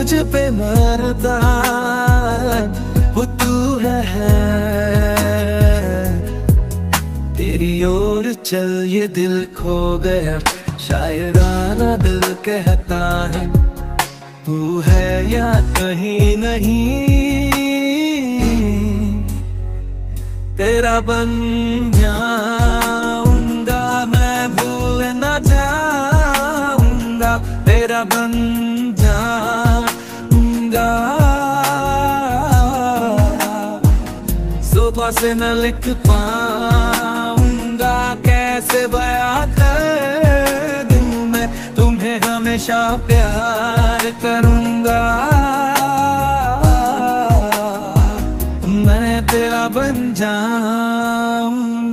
तुझ पे मरता वो तू है तेरी ओर चल ये दिल खो गया, शायराना दिल कहता है, तू है या कहीं नहीं? तेरा बन जाऊँगा, मैं भूल न जाऊँगा, तेरा बन जाऊँगा। जुबा से न लिख पाऊँगा। कैसे बया कर मैं? तुम्हें हमेशा प्यार करूँगा। मैं तेरा बन जाऊँगा।